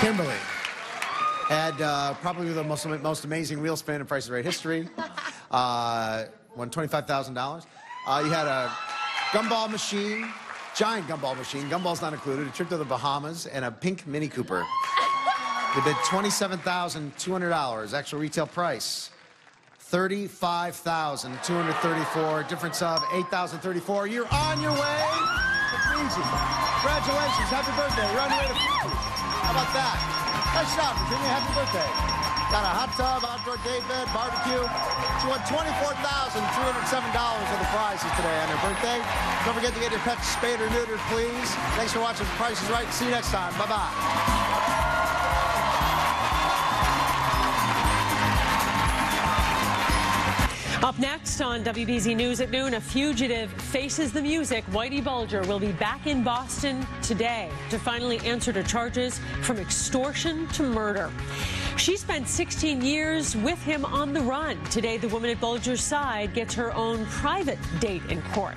Kimberly had uh, probably the most, most amazing wheel spin in Price is Right history. Uh, won $25,000. Uh, you had a gumball machine, giant gumball machine, gumball's not included, a trip to the Bahamas, and a pink Mini Cooper. They bid $27,200, actual retail price. 35,234, difference of 8,034. You're on your way to Fiji. Congratulations, happy birthday. You're on your way to Fiji. How about that? Nice job, Virginia, happy birthday. Got a hot tub, outdoor day bed, barbecue. She won $24,307 of the prizes today on her birthday. Don't forget to get your pets spayed or neutered, please. Thanks for watching Price is Right. See you next time. Bye-bye. Up next on WBZ News at noon, a fugitive faces the music. Whitey Bulger will be back in Boston today to finally answer to charges from extortion to murder. She spent 16 years with him on the run. Today, the woman at Bulger's side gets her own private date in court.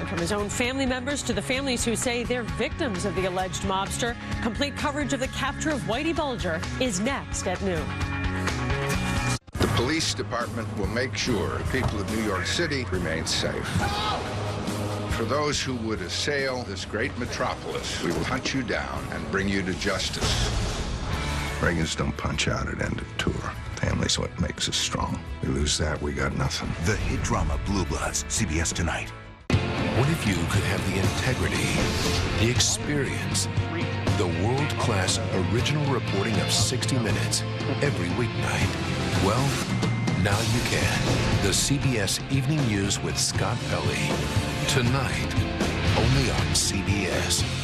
And from his own family members to the families who say they're victims of the alleged mobster, complete coverage of the capture of Whitey Bulger is next at noon. The police department will make sure people of New York City remain safe. For those who would assail this great metropolis, we will hunt you down and bring you to justice. Reagans don't punch out at end of tour. Family's what makes us strong. We lose that, we got nothing. The hit drama Blue Bloods, CBS tonight. What if you could have the integrity, the experience, the world-class original reporting of 60 Minutes every weeknight. Well, now you can. The CBS Evening News with Scott Pelley. Tonight, only on CBS.